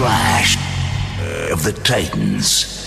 clash eh, of the Titans.